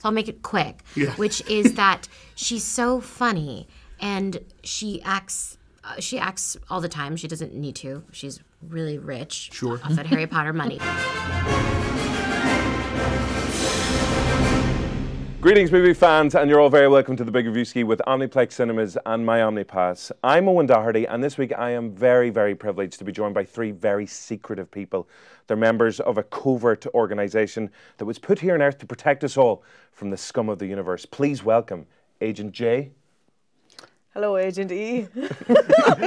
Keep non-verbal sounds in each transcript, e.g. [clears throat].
so I'll make it quick. Yeah. Which is [laughs] that she's so funny and she acts. Uh, she acts all the time. She doesn't need to. She's really rich. Sure. Off that Harry Potter money. Greetings, movie fans, and you're all very welcome to the Big Reviewski with Omniplex Cinemas and my OmniPass. I'm Owen Doherty, and this week I am very, very privileged to be joined by three very secretive people. They're members of a covert organisation that was put here on Earth to protect us all from the scum of the universe. Please welcome Agent J. Hello, Agent E. [laughs]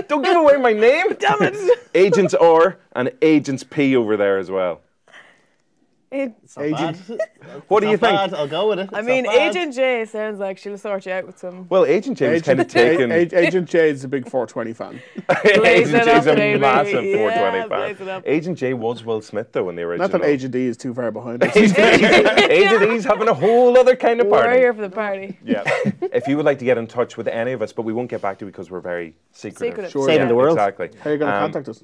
Don't give away my name! [laughs] Damn it! Agents R and Agents P over there as well. It's, Agent. [laughs] What do you think? Bad. I'll go with it. I mean. Agent J sounds like she'll sort you out with some. Well, Agent J was kind of taken. A- A- Agent J is a big 420 fan. [laughs] Agent J is a baby. massive 420 blaze it fan. Agent J was Will Smith though in the original. Not that Agent E is too far behind us. [laughs] Agent E's having a whole other kind of party. We're here for the party. Yeah. if you would like to get in touch with any of us, but we won't get back to you because we're very secretive. Secretive. Sure. Saving the world. Exactly. How are you going to Um, contact us?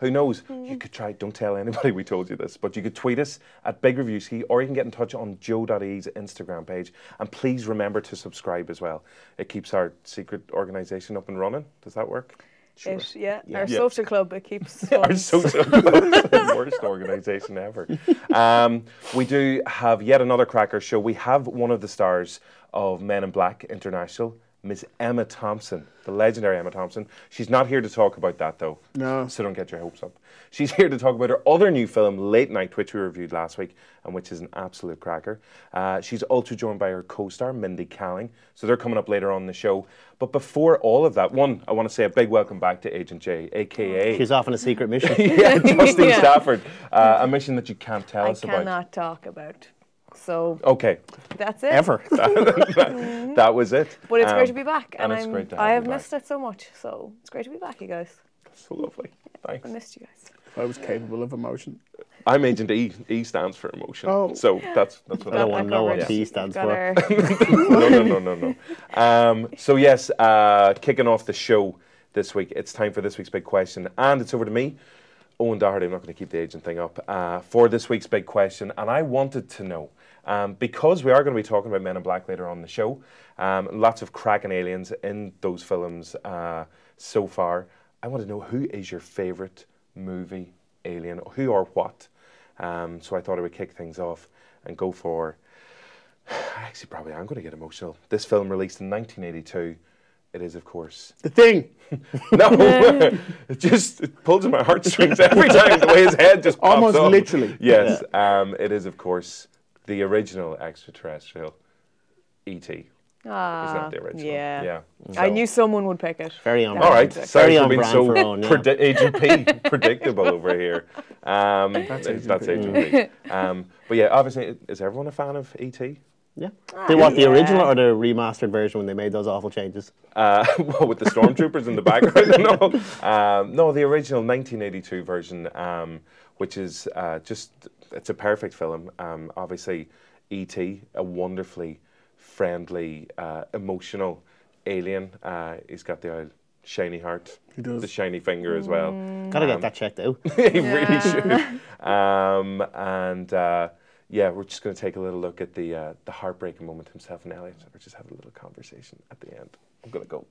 Who knows? You could try. Don't tell anybody we told you this, but you could tweet us at Big Reviewski, or you can get in touch on JOE.ie's Instagram page. And please remember to subscribe as well. It keeps our secret organisation up and running. Does that work? It, yeah, our Yeah. social club, it keeps [laughs] Our social club's the worst organisation ever. Um, we do have yet another cracker show. We have one of the stars of Men in Black International, Miss Emma Thompson, the legendary Emma Thompson. She's not here to talk about that though. No. So don't get your hopes up. She's here to talk about her other new film, Late Night, which we reviewed last week and which is an absolute cracker. Uh, she's also joined by her co star, Mindy Kaling. So they're coming up later on in the show. But before all of that, one, I want to say a big welcome back to Agent J, aka She's off on a secret mission. [laughs] yeah, Justine [laughs] Yeah. Stafford. Uh, a mission that you can't tell I us about. I cannot talk about. So Okay, that's it. Ever. [laughs] that was it. But it's Um, great to be back, and and, it's I'm, great to I have have you back. missed it so much. So it's great to be back, you guys. So lovely. Thanks. I missed you guys. I was capable of emotion. I'm Agent E. E stands for emotion. Oh. So that's that's what I don't want to know what covered. P stands for. [laughs] no, no, no, no, no. Um, so yes, uh, kicking off the show this week, it's time for this week's big question, and it's over to me, Owen Doherty. I'm not going to keep the agent thing up uh, for this week's big question, and I wanted to know um, because we are going to be talking about Men in Black later on the show. Um, lots of cracking aliens in those films uh, so far. I want to know who is your favourite movie alien, who or what. Um, so I thought I would kick things off and go for. I [sighs] actually, probably I'm going to get emotional. This film released in 1982. It is, of course, The thing. [laughs] no. it [laughs] just it pulls at my heartstrings every time. The way his head just [laughs] pops Almost up. literally. Yes, um, it is, of course, the original extraterrestrial. E.T. Ah, Is not the original. Yeah. Yeah. I knew someone would pick it. Very on All right. Very Sorry for being so for yeah. predi- Agent P [laughs] predictable over here. Um, [laughs] that's Agent P. Agent P. [laughs] Um, but yeah, obviously, is everyone a fan of E E.T.? Yeah. They want the yeah. original or the remastered version when they made those awful changes? Uh, well, with the stormtroopers in the background and all. Um, no, the original 1982 version, um, which is uh, just, it's a perfect film. Um, obviously, E.T., a wonderfully friendly, uh, emotional alien. Uh, he's got the old shiny heart, He does. the shiny finger as well. Gotta Um, get that checked [laughs] out. he really should. [laughs] Um, and uh, yeah, we're just going to take a little look at the uh, the heartbreaking moment himself and Elliott. We're just having a little conversation at the end. I'm going to go.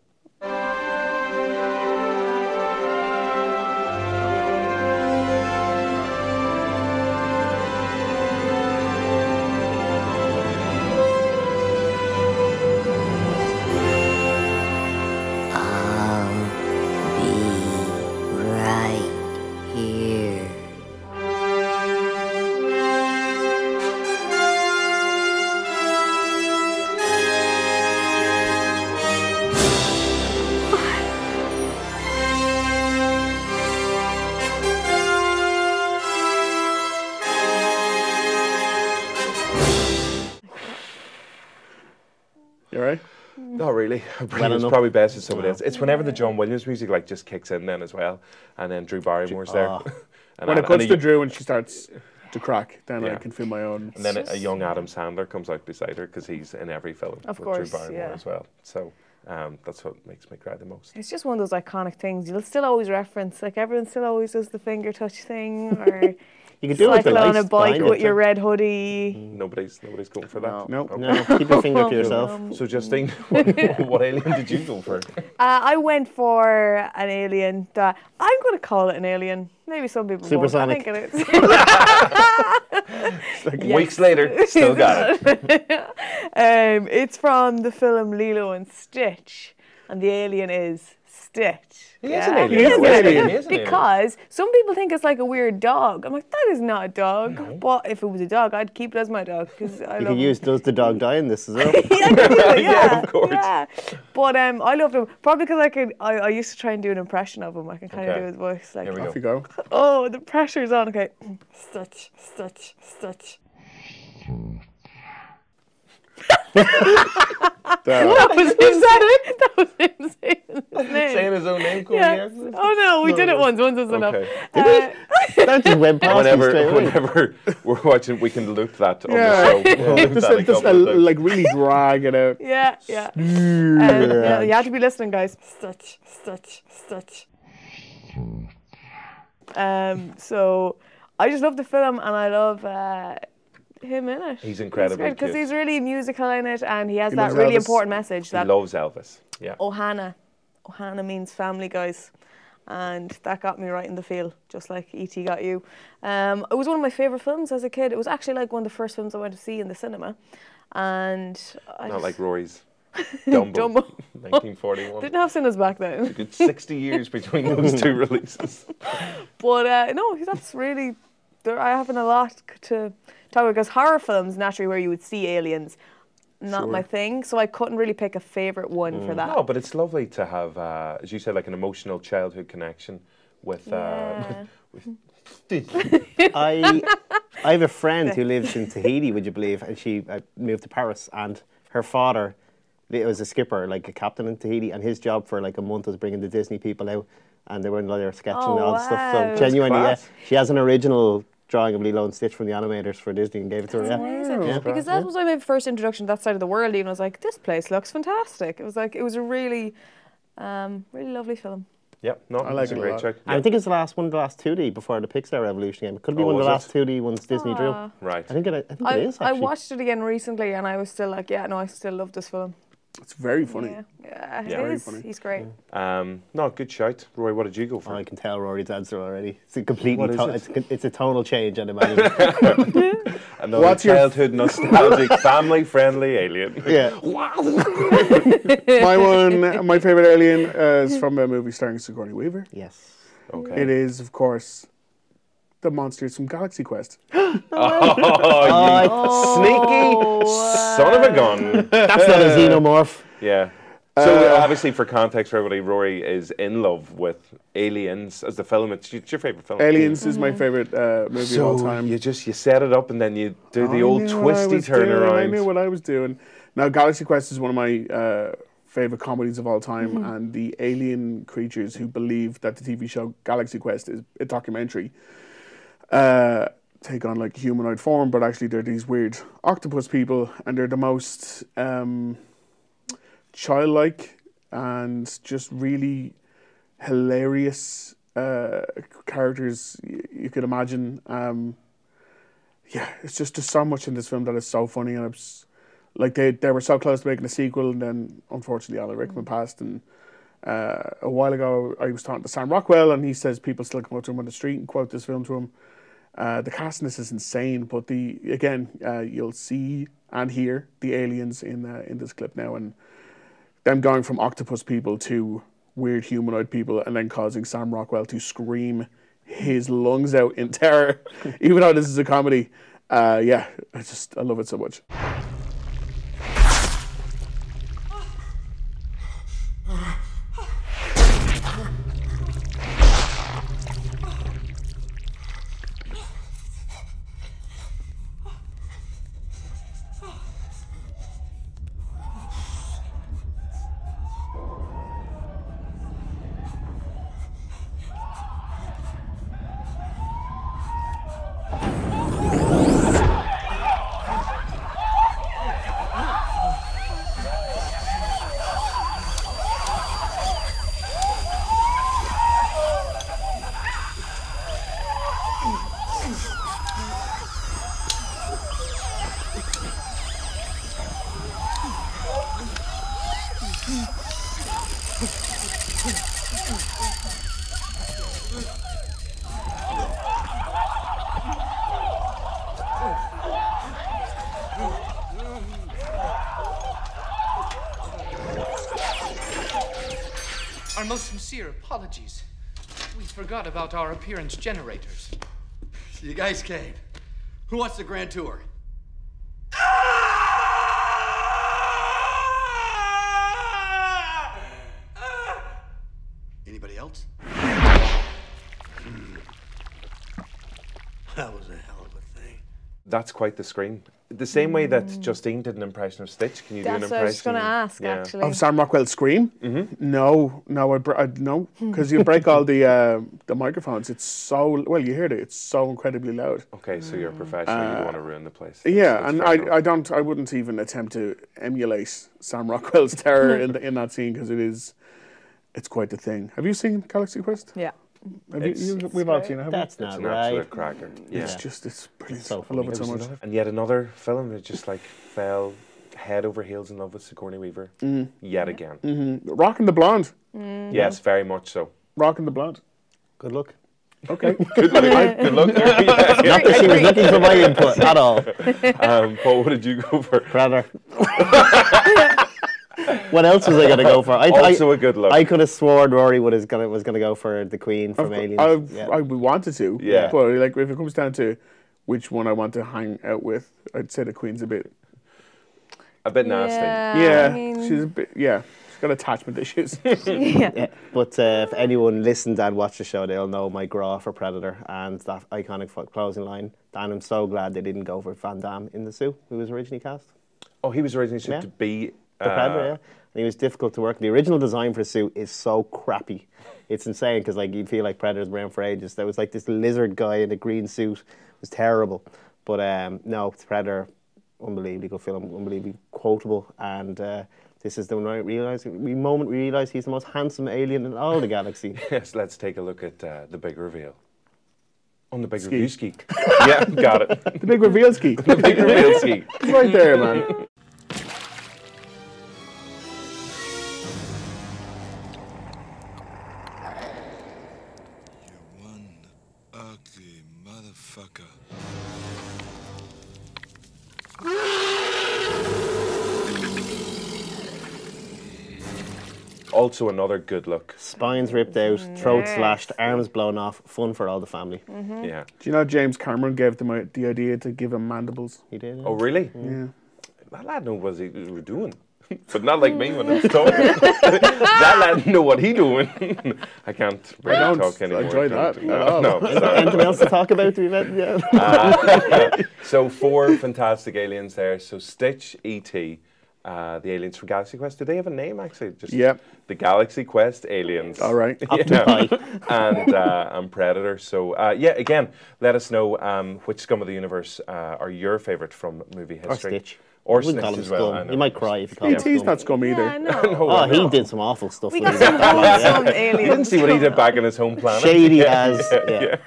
Not really. [laughs] it's probably best with somebody else. It's whenever the John Williams music like just kicks in then as well, and then Drew Barrymore's there. Ah. [laughs] and, When I- it cuts and, to Drew and she starts to crack, then I can feel my own. and then a, a young Adam Sandler comes out beside her because he's in every film Of with course, Drew Barrymore yeah. as well. So um, that's what makes me cry the most. It's just one of those iconic things. You'll still always reference, like everyone still always does the finger touch thing, or [laughs] You could do it with the cycle on a bike with your red hoodie. Nobody's nobody's going for that. No. Okay. No, keep your finger to [laughs] [laughs] yourself. Um, So Justine, [laughs] what, what alien did you go for? Uh, I went for an alien that I'm going to call it an alien. Maybe some people Supersonic. won't. I think it is. Weeks later, still got it. um, it's from the film Lilo and Stitch, and the alien is Stitch. He is an Yeah. alien. He is an He is an alien. alien. Is an alien. Because some people think it's like a weird dog. I'm like, that is not a dog. But if it was a dog, I'd keep it as my dog because I You love could him. use does the dog die in this as well? [laughs] yeah, I could do it, Yeah, [laughs] yeah, of course. Yeah. But um, I loved him probably because I could. I, I used to try and do an impression of him. I can kind Okay. of do his voice. Like, Here we Off go. you go. [laughs] oh, the pressure's on. Okay, [clears throat] Stitch, Stitch, Stitch. The- That was him saying. That was him saying his name. Saying his own name, Corey. Yeah. Oh no, we did it once. Once was enough. Okay. Uh, that just went past me Whenever, whenever we're watching, we can loop that on Yeah. the show. We'll [laughs] loop just that a just couple uh, of times. like really drag it out. yeah, yeah. Um, yeah. You have to be listening, guys. Stitch, Stitch, Stitch. Um. So, I just love the film, and I love uh, him in it. He's incredible because cute. he's really musical in it, and he has He that really Elvis. important message That He loves Elvis. Yeah. Ohana. Ohana means family, guys. And that got me right in the feel, just like E.T. got you. Um, it was one of my favourite films as a kid. It was actually like one of the first films I went to see in the cinema. And I Not like Rory's [laughs] Dumbo, Dumbo. 1941. didn't have cinemas back then. Good 60 years between those two [laughs] releases. But uh, no, that's really, there, I haven't a lot to talk about because horror films, naturally, where you would see aliens, not my thing. So I couldn't really pick a favourite one for that. No, but it's lovely to have, uh, as you said, like an emotional childhood connection with. Uh, [laughs] with, with [laughs] I I have a friend who lives in Tahiti, would you believe? And she uh, moved to Paris, and her father it was a skipper, like a captain in Tahiti, and his job for like a month was bringing the Disney people out, and they were in there sketching Oh, and all this stuff. So genuinely, yeah, she has an original drawing of Lilo and Stitch from the animators for Disney and gave it to her. Yeah. Yeah. Because that was my first introduction to that side of the world. Even I was like, this place looks fantastic. It was like it was a really, um, really lovely film. yeah, no, I like it a great lot. check. And I think it's the last one, the last 2D before the Pixar Revolution game. It could be Oh, one of the last it? 2D ones Disney drew. Ah. Right. I think it, I think I, it is I watched it again recently, and I was still like, yeah, no, I still love this film. It's very funny. Yeah, yeah, Yeah. Very is. funny. He's great. Um, no, good shout. Roy, what did you go for? Oh, I can tell Rory's answer already. It's a completely to- it? it's, a- it's a tonal change, I'd imagine. [laughs] Another What's your- childhood [laughs] nostalgic, family-friendly alien. yeah. [laughs] my one, my favorite alien uh, is from a movie starring Sigourney Weaver. Yes. Okay. It is, of course, the monsters from Galaxy Quest. [gasps] Oh, you sneaky son of a gun. [laughs] That's not a xenomorph. Yeah. So obviously, for context for everybody, Rory is in love with Aliens as the film. It's, it's your favorite film. Aliens is my favorite uh, movie of all time. you just you set it up and then you do the I old knew what I twisty was doing, I knew what I was doing. Now, Galaxy Quest is one of my uh, favorite comedies of all time, and the alien creatures who believe that the TV show Galaxy Quest is a documentary uh, take on like humanoid form, but actually they're these weird octopus people, and they're the most um, childlike and just really hilarious uh, characters y- you could imagine. Um, yeah, it's just there's so much in this film that is so funny, and it's like they they were so close to making a sequel, and then unfortunately Alan Rickman passed. And uh, a while ago, I was talking to Sam Rockwell, and he says people still come up to him on the street and quote this film to him. Uh, the cast in this is insane, but the again, uh, you'll see and hear the aliens in uh, in this clip now, and them going from octopus people to weird humanoid people, and then causing Sam Rockwell to scream his lungs out in terror, [laughs] even though this is a comedy. Uh, yeah, I just I love it so much. Apologies. We forgot about our appearance generators. You guys came. Who wants the grand tour? Anybody else? Hmm. That was a hell of a thing. That's quite the scream. The same way that Justine did an impression of Stitch. Can you do an That's impression? what I was going to ask, Yeah. actually. Of Sam Rockwell's scream? Mm-hmm. No, no, I, br- I no, [laughs] because you break all the uh, the microphones. It's so well, you heard it. It's so incredibly loud. Okay, so you're a professional. you don't want to ruin the place. Uh, Yeah, That's and fair I. I don't, I wouldn't even attempt to emulate Sam Rockwell's terror in the, in that scene because it is, it's quite the thing. Have you seen Galaxy Quest? yeah. Have you, It's- we've all seen it. Haven't That's It's not an right. absolute cracker. Yeah. It's just, it's brilliant. So I love it so funny. much. And yet another film that just like fell head over heels in love with Sigourney Weaver Mm. yet again. Mm-hmm. Rocking the blonde, Yes, very much so. rocking the blonde. Good luck. Okay. [laughs] Good luck. [laughs] Good luck. there. Yeah, Not that she was looking for my input at all. yeah. [laughs] Um, Paul, what did you go for? Predator. What else was I going to go for? I, Also I, a good look. I could have sworn Rory would have gonna, was going to go for the Queen from Aliens. I've, yeah. I would wanted to. Yeah. But like, if it comes down to which one I want to hang out with, I'd say the Queen's a bit. A bit nasty. Yeah. yeah. I mean, she's a bit. Yeah. She's got attachment issues. [laughs] Yeah, but uh, if anyone listened and watched the show, they'll know my graw for Predator and that iconic fo- closing line. Dan, I'm so glad they didn't go for Van Damme in the suit, who was originally cast. Oh, he was originally supposed Yeah. to be The Predator, uh, yeah. And he was difficult to work. The original design for the suit is so crappy. It's insane because like you feel like Predator's been around for ages. There was like this lizard guy in a green suit. It was terrible. But um, no, Predator, unbelievably good film, unbelievably quotable. And uh, this is the one I realize, the moment we realize he's the most handsome alien in all the galaxy. [laughs] Yes, let's take a look at uh, the big reveal. On the big Ski. review ski. [laughs] yeah, got it. [laughs] the big reveal ski. The big reveal ski. It's right there, man. Also another good look. Spines ripped out, mm, throat slashed, arms blown off. Fun for all the family. Mm-hmm. Yeah. Do you know James Cameron gave them the idea to give him mandibles? He did. Oh, really? Yeah. Mm. That lad know what he was doing. [laughs] but not like me when it's [laughs] talking. [laughs] that lad know what he doing. I can't really don't talk anymore. enjoy that No, at no, sorry. Anything else to talk about? the event? Uh, yeah. So four fantastic aliens there. So Stitch, E.T., uh, the aliens from Galaxy Quest. Do they have a name actually? Just Yep. The Galaxy Quest aliens. All right. [laughs] Yeah. and uh, and Predator. So uh, yeah, again, let us know um, which scum of the universe uh, are your favorite from movie history. Or history. Stitch. Or You wouldn't call Stitch him as well. know. You might cry if you call him E.T.'s scum. not scum either. Yeah, no. [laughs] No, Oh, I he did some awful stuff. We when got he some was young, yeah. wholesome aliens. You didn't see what he did back in his home planet. Shady [laughs] as. Yeah.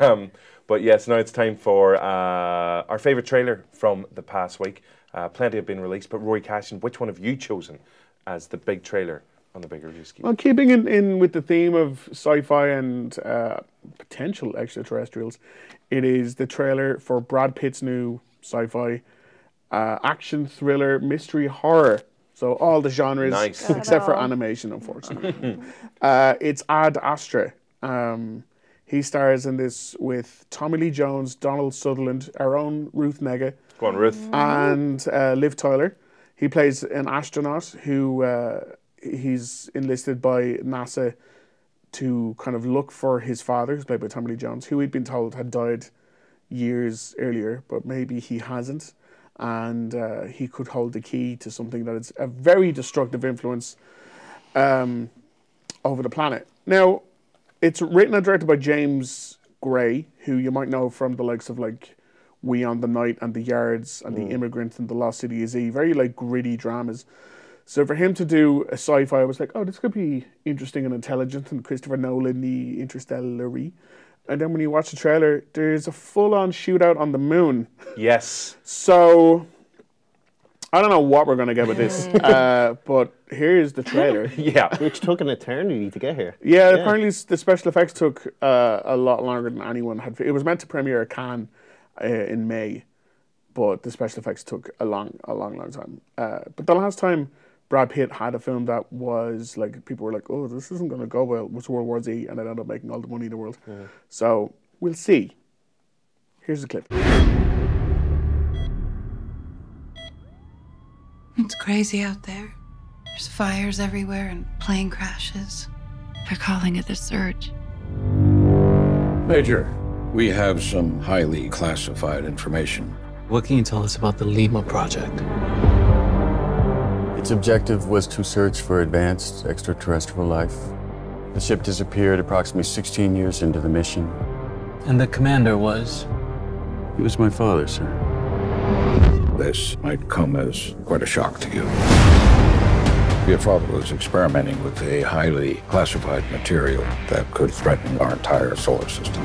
um, but yes, now it's time for uh, our favourite trailer from the past week. Uh, plenty have been released, but Rory Cashin, which one have you chosen as the big trailer on the Big Reviewski? Well, keeping in, in with the theme of sci-fi and uh, potential extraterrestrials, it is the trailer for Brad Pitt's new sci-fi uh, action thriller mystery horror. So all the genres Nice. except for animation, unfortunately. [laughs] uh, it's Ad Astra. Um, he stars in this with Tommy Lee Jones, Donald Sutherland, our own Ruth Negga, Go on, Ruth. and uh, Liv Tyler. He plays an astronaut who uh, he's enlisted by NASA to kind of look for his father, who's played by Tommy Lee Jones, who he'd been told had died years earlier, but maybe he hasn't. And uh, he could hold the key to something that is a very destructive influence um, over the planet. Now, it's written and directed by James Gray, who you might know from the likes of like We Own the Night and The Yards and The Immigrant and The Lost City is E, very like gritty dramas. So for him to do a sci-fi, I was like, oh, this could be interesting and intelligent, and Christopher Nolan, the Interstellar. And then when you watch the trailer, there's a full-on shootout on the moon. Yes. [laughs] So I don't know what we're gonna get with this, [laughs] uh, but here's the trailer. [laughs] Yeah. Which took an eternity to get here. Yeah, apparently the special effects took uh, a lot longer than anyone had. It was meant to premiere at Cannes uh, in May, but the special effects took a long, a long, long time. Uh, but the last time Brad Pitt had a film that was like people were like, "Oh, this isn't going to go well," was World War Z, and it ended up making all the money in the world. So we'll see. Here's a clip. It's crazy out there. There's fires everywhere and plane crashes. They're calling it the surge. Major, we have some highly classified information. What can you tell us about the Lima project? Its objective was to search for advanced extraterrestrial life. The ship disappeared approximately 16 years into the mission. And the commander was? He was my father, sir. This might come as quite a shock to you. Your father was experimenting with a highly classified material that could threaten our entire solar system.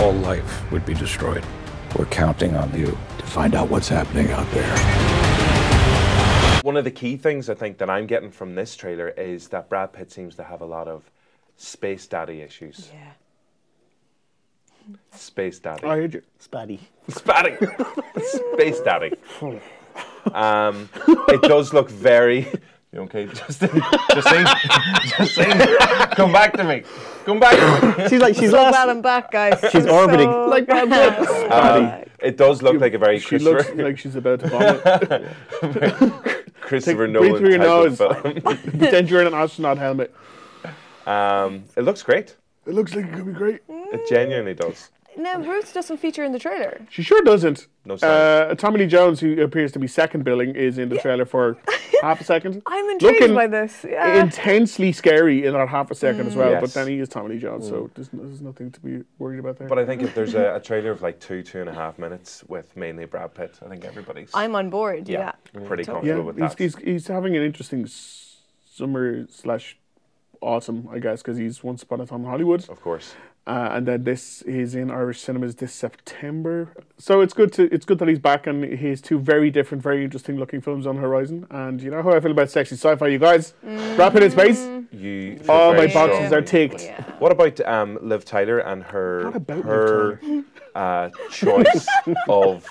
All life would be destroyed. We're counting on you to find out what's happening out there. One of the key things I think that I'm getting from this trailer is that Brad Pitt seems to have a lot of space daddy issues. Yeah. Space daddy. I heard you. Spatty. Spatty. [laughs] Space daddy. [laughs] Um, it does look very. You okay, [laughs] Justin? Justine, Justine, come back to me. Come back. To me. She's like she's so lost. glad I'm back, guys. She's I'm orbiting. so Like Brad glad. Pitt. Um, it does look like a very She looks Christopher, like she's about to [laughs] vomit. Christopher Take- Nolan breathe through your type nose. of film. [laughs] Pretend you're in an astronaut helmet. Um, it looks great. It looks like it could be great. It genuinely does. Now, Ruth doesn't feature in the trailer. She sure doesn't. No sign. Uh, Tommy Lee Jones, who appears to be second billing, is in the trailer for [laughs] half a second. I'm intrigued Looking by this. Yeah. Intensely scary in that half a second as well, but then he is Tommy Lee Jones, so there's, there's nothing to be worried about there. But I think if there's a, a trailer of like two, two and a half minutes with mainly Brad Pitt, I think everybody's I'm on board. Yeah. pretty Totally. comfortable with that. he's, he's having an interesting summer slash autumn, I guess, because he's Once Upon a Time in Hollywood. Of course. Uh, and then this is in Irish cinemas this September. So it's good to it's good that he's back and he has two very different, very interesting looking films on horizon. And you know how I feel about sexy sci-fi, you guys. Wrap it in space. You All my boxes strong. are ticked. What about um, Liv Tyler and her What about her uh, choice of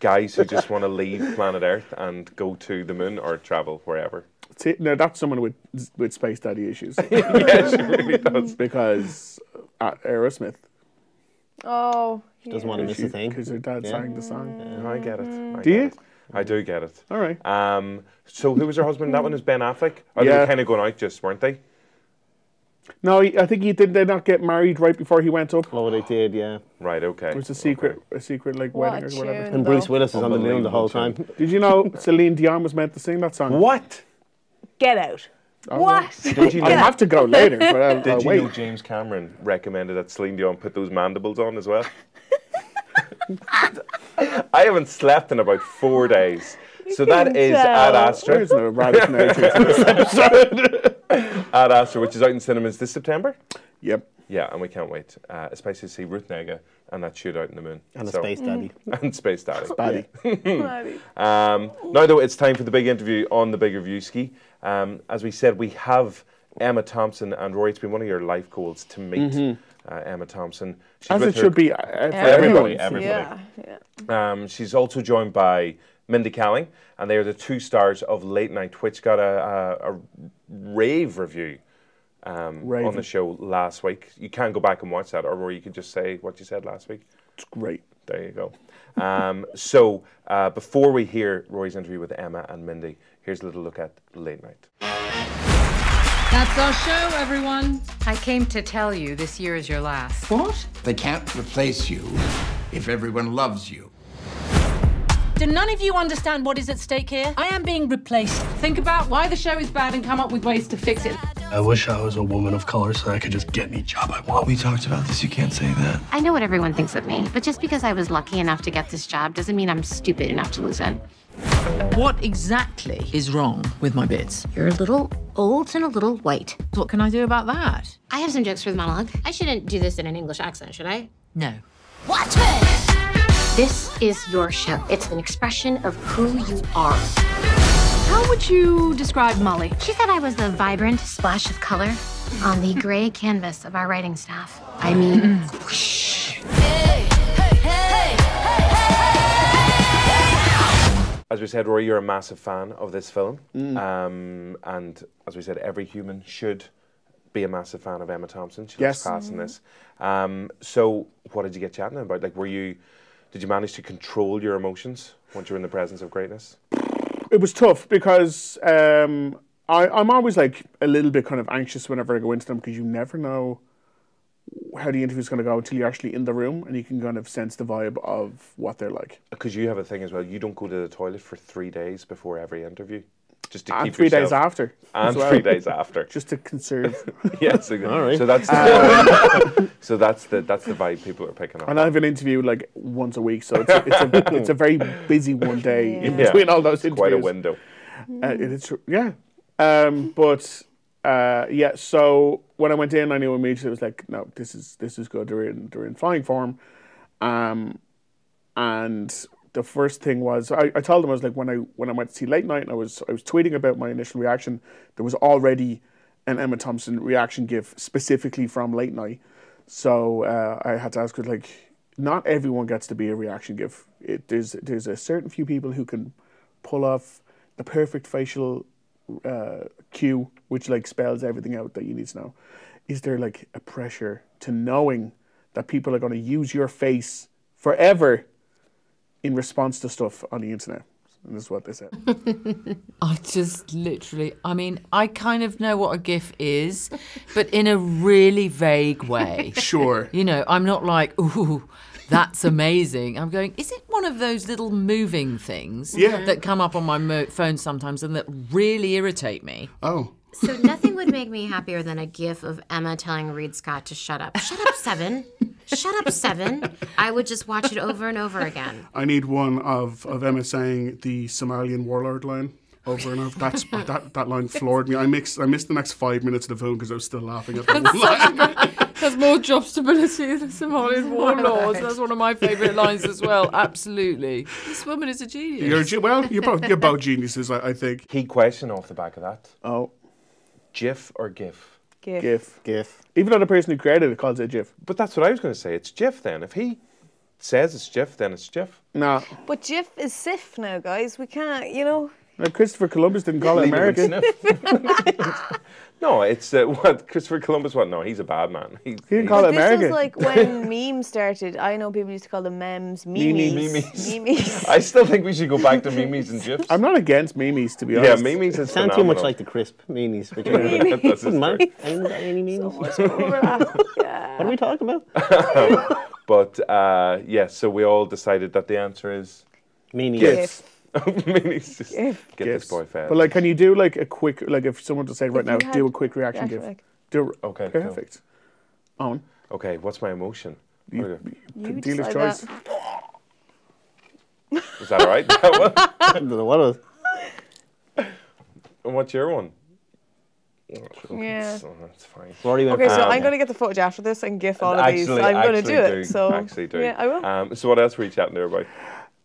guys who just want to leave planet Earth and go to the moon or travel wherever? See, now that's someone with with space daddy issues. [laughs] yeah, she really does. because uh, Aerosmith. Oh. she Doesn't want to miss a thing. Because her dad Yeah. sang the song. No, I get it. I Do get you? it. I do get it. All right. Um, so who was her husband? That one is Ben Affleck. Oh, they Yeah. were kind of going out, just weren't they? No, I think he did. They not get married right before he went up. Oh, they did, yeah. Right. Okay. It was a secret, a secret like What wedding a or whatever. tune, And Bruce. Willis is on the moon the whole time. Did you know Celine Dion was meant to sing that song? What? Get out. Oh, what? Did you I know? have to go later, but I'll, uh, [laughs] Did I'll you wait. know James Cameron recommended that Celine Dion put those mandibles on as well? [laughs] I haven't slept in about four days. So that is tell. Ad Astra. There's no nature to this [laughs] episode. Ad Astra, which is out in cinemas this September. Yep. Yeah, and we can't wait, uh, especially to see Ruth Negga and that shootout in the moon. And a space daddy. [laughs] And Space Daddy. Paddy. [laughs] Um, now, though, it's time for the big interview on the Big Reviewski. Um, as we said, we have Emma Thompson and Rory. It's been one of your life goals to meet uh, Emma Thompson. She's As with it her- should be uh, for Everybody, everybody. Yeah. yeah. Um, she's also joined by Mindy Kaling, and they are the two stars of Late Night, which got a, a, a rave review um, on the show last week. You can go back and watch that, or you could just say what you said last week. It's great. There you go. Um, [laughs] so uh, before we hear Roy's interview with Emma and Mindy, here's a little look at Late Night. That's our show, everyone. I came to tell you this year is your last. What? They can't replace you if everyone loves you. Do none of you understand what is at stake here? I am being replaced. Think about why the show is bad and come up with ways to fix it. I wish I was a woman of color so I could just get any job I want. We talked about this. You can't say that. I know what everyone thinks of me, but just because I was lucky enough to get this job doesn't mean I'm stupid enough to lose it. What exactly is wrong with my bits? You're a little old and a little white. What can I do about that? I have some jokes for the monologue. I shouldn't do this in an English accent, should I? No. Watch me! This is your show. It's an expression of who you are. How would you describe Molly? She said I was the vibrant splash of color on the gray canvas of our writing staff. I mean, whoosh. As we said, Rory, you're a massive fan of this film. Mm. Um, and as we said, every human should be a massive fan of Emma Thompson. She Yes. looks class in this. Um, so, what did you get chatting about? Like, were you, did you manage to control your emotions once you're in the presence of greatness? It was tough because um, I, I'm always like a little bit kind of anxious whenever I go into them because you never know how the interview's going to go until you're actually in the room and you can kind of sense the vibe of what they're like. Because you have a thing as well. You don't go to the toilet for three days before every interview, just to And keep three days after. and well. three days after, [laughs] Just to conserve. [laughs] yes, exactly. All right. So that's Um, the, [laughs] so that's the that's the vibe people are picking up. And I have an interview like once a week, so it's a, it's a, it's a very busy one day in Yeah. between all those It's interviews. quite a window. Uh, it is. Yeah. Um, but uh, yeah, so when I went in, I knew immediately it was like, no, this is this is good. They're in they're in flying form. Um, and the first thing was I, I told them I was like when I when I went to see late night and I was I was tweeting about my initial reaction, there was already an Emma Thompson reaction gif specifically from late night. So uh, I had to ask her like not everyone gets to be a reaction gif. It, there's there's a certain few people who can pull off the perfect facial uh, cue, which like spells everything out that you need to know. Is there like a pressure to knowing that people are going to use your face forever in response to stuff on the internet? And this is what they said. [laughs] I just literally, I mean, I kind of know what a GIF is, but in a really vague way. [laughs] Sure. You know, I'm not like, ooh, that's amazing. I'm going, is it one of those little moving things Yeah. that come up on my mo- phone sometimes and that really irritate me? Oh. So nothing would make me happier than a gif of Emma telling Reid Scott to shut up. Shut up, Seven. Shut up, Seven. I would just watch it over and over again. I need one of, of Emma saying the Somalian warlord line over and over. That's [laughs] that, that line floored me. I mixed I missed the next five minutes of the film because I was still laughing at that line. Has more job stability than Somalian warlords. That's one of my favourite lines as well. Absolutely. This woman is a genius. You're well, you're both you're both geniuses, I, I think. Key question off the back of that: Oh, GIF or GIF? GIF. GIF. GIF. Even though the person who created it calls it GIF. But that's what I was going to say. It's GIF then. If he says it's GIF, then it's GIF. No, But GIF is SIF now, guys. We can't, you know. no Christopher Columbus didn't call it Leave it with American. [laughs] [laughs] sniff. no, it's uh, [laughs] what Christopher Columbus. What? No, he's a bad man. He, He didn't call But it this American. was like [laughs] when memes started. I know people used to call them memes, memes. Memes. Memes. [laughs] I still think we should go back to memes and GIFs. I'm not against memes, to be honest. Yeah, honest. memes is Sound too much like the crisp meanies. Which Meanies. That's his Wouldn't mind. thing. Any meanies? yeah. What are we talking about? But uh, yes, so we all decided that the answer is [laughs] Meanies. GIFs. memes. Just GIF. get this boy fed. But like, can you do like a quick, like if someone to say right If now, do a quick reaction reaction, give. like- Do Okay, cool. perfect. On. okay, what's my emotion? You- Okay. You Dealer's choice. that. [laughs] Is that all right? [laughs] That one? I don't know what it was. and what's your one? Oh, okay, Yeah. so that's fine. Okay, so for- I'm going to get the footage after this and GIF all of these. I'm going to actually do it. So actually do. yeah, I will. Um, so what else were you chatting there about?